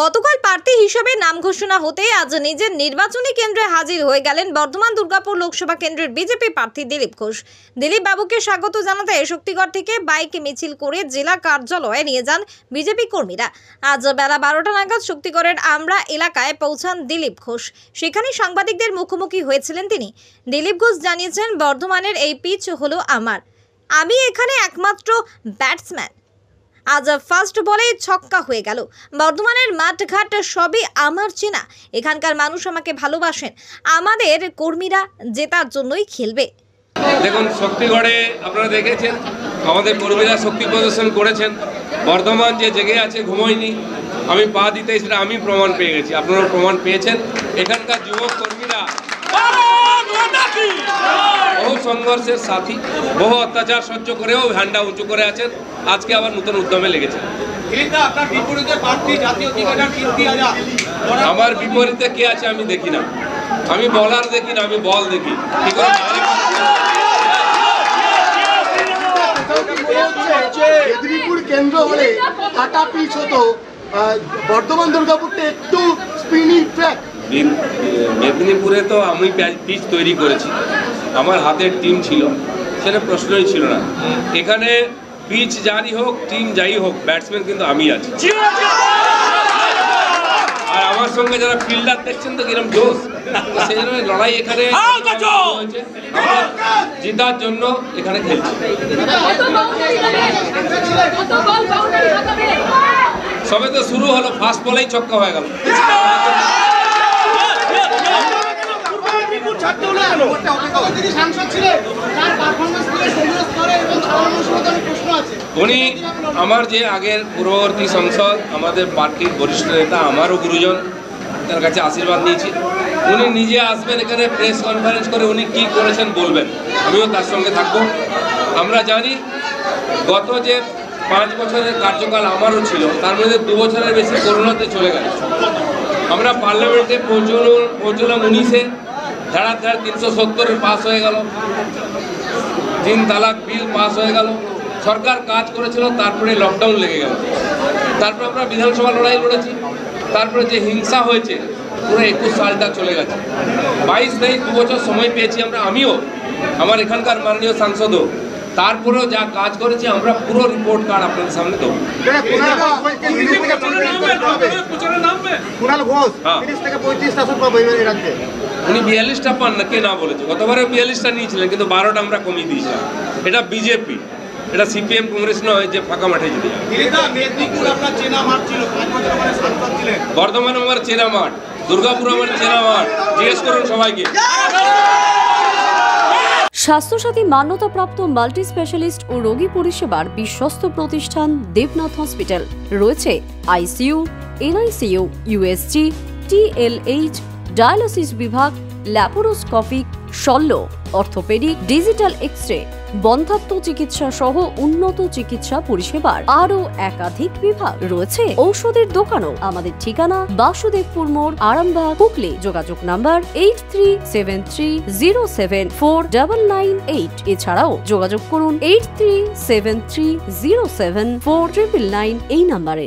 গতকাল প্রার্থী হিসেবে নাম ঘোষণা হতে আজ নিজের নির্বাচনী কেন্দ্রে হাজির হয়ে গেলেন বর্ধমান দুর্গাপুর লোকসভা কেন্দ্রের বিজেপি প্রার্থী দিলীপ ঘোষ। দিলীপ বাবুকে স্বাগত জানাতে শক্তিগড় থেকে বাইক, মিছিল করে জেলা কার্যালয়ে নিয়ে যান বিজেপি কর্মীরা। আজ বেলা বারোটা নাগাদ শক্তিগড়ের আমরা এলাকায় পৌঁছান দিলীপ ঘোষ। সেখানে সাংবাদিকদের মুখোমুখি হয়েছিলেন তিনি। দিলীপ ঘোষ জানিয়েছেন, বর্ধমানের এই পিচ হলো আমার। আমি এখানে একমাত্র ব্যাটসম্যান। আজ ফার্স্ট বলে ছক্কা হয়ে গেল। বর্ধমানের মাঠঘাট সবই আমার চেনা। এখানকার মানুষ আমাকে ভালোবাসেন। আমাদের কর্মীরা জেতার জন্যই খেলবে। দেখুন, শক্তিগড়ে আপনারা দেখেছেন, আমাদের কর্মীরা শক্তি প্রদর্শন করেছেন। বর্ধমান যে জেগে আছে, ঘুমোয়নি। আমি পা দিতে সেটা আমি প্রমাণ পেয়ে গেছি। আপনারা প্রমাণ পেয়েছেন। এখানকার যুবক কর্মীরা বহু সংঘর্ষের সাথী বহু অত্যাচার সহ্য করেও ঝান্ডা উঁচু করে আছেন আজকে আবার নতুন উদ্যমে লেগেছেন আমার বিপরীতে কে আছে আমি দেখি না আমি বলার দেখি না আমি বল দেখি কি করে মেদিনীপুর কেন্দ্র হলে কাটা পিচ হতো বর্ধমান দুর্গাপুরটা একটু স্পিনিং ট্র্যাক মেদিনীপুরে তো আমি পিচ তৈরি করেছি। আমার হাতের টিম ছিল সেটা প্রশ্নই ছিল না। এখানে পিচ যারই হোক টিম যাই হোক ব্যাটসম্যান কিন্তু আমি আছি। আর আমার সঙ্গে যারা ফিল্ডার দেখছেন তো কিরম জোশ সেই জন্য লড়াই এখানে জেতার জন্য এখানে খেলছি। সবে তো শুরু হলো ফার্স্ট বলেই ছক্কা হয়ে গেল। তিনি সাংসদ ছিলেন। তার পারফরমেন্স থেকে কেন্দ্র স্তরে এবং সাধারণ মানুষের প্রশ্ন আছে। উনি আমার যে আগের পূর্ববর্তী সংসদ আমাদের পার্টির বরিষ্ঠ নেতা আমারও গুরুজন তার কাছে আশীর্বাদ নিয়েছি। উনি নিজে আসবেন এখানে প্রেস কনফারেন্স করে উনি কি করেছেন বলবেন। আমিও তার সঙ্গে থাকব। আমরা জানি গত যে পাঁচ বছরের কার্যকাল আমারও ছিল তার মধ্যে দু বছরের বেশি করোনাতে চলে গেল। আমরা পার্লামেন্টে পৌঁছলো পৌঁছলাম উনিশে। ধারা ধারা তিনশো সত্তরের পাস হয়ে গেল। তিন তালাক বিল পাস হয়ে গেল। সরকার কাজ করেছিল তারপরে লকডাউন লেগে গেল। তারপরে আমরা বিধানসভা লড়াই লড়েছি। তারপরে যে হিংসা হয়েছে পুরো একুশ সালটা চলে গেছে। বাইশ তেইশ দু বছর সময় পেয়েছি আমরা আমিও আমার এখানকার মাননীয় সাংসদও। তারপরেও যা কাজ করেছি আমরা পুরো রিপোর্ট কার্ড আপনাদের সামনে দেবো। কুণাল ঘোষ হ্যাঁ। তিরিশ থেকে পঁয়ত্রিশ আসন পাবো এই রাজ্যে। উনি বিয়াল্লিশটা পান না কে না বলেছে? গতবারে বিয়াল্লিশটা নিয়েছিলেন কিন্তু বারোটা আমরা কমিয়ে দিয়েছিলাম। এটা বিজেপি এটা সিপিএম কংগ্রেস নয় যে ফাঁকা মাঠে জিতে যাবে। এটা মেদিনীপুর আপনার চেনা মাঠ ছিল পাঁচ বছর পরে সাংসদ ছিলেন। বর্ধমান আমার চেনা মাঠ দুর্গাপুর আমার চেনা মাঠ। জিজ্ঞেস করুন সবাইকে। স্বাস্থ্যসাথী মান্যতাপ্রাপ্ত মাল্টি স্পেশালিস্ট ও রোগী পরিষেবার বিশ্বস্ত প্রতিষ্ঠান দেবনাথ হসপিটাল। রয়েছে ICU NICU USG TLH dialysis বিভাগ ল্যাপারোস্কোপিক শল্য, অর্থোপেডিক, ডিজিটাল এক্স রে বন্ধাত্ম চিকিৎসা সহ উন্নত চিকিৎসা পরিষেবার আরও একাধিক বিভাগ রয়েছে। ঔষধের দোকানও আমাদের ঠিকানা বাসুদেবপুর মোড়, আরামবাগ, হুগলি। যোগাযোগ number eight three seven three zero seven four double nine eight এছাড়াও যোগাযোগ করুন eight three seven three zero seven four triple nine এই নাম্বারে।